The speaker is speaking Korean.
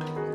감사합니다.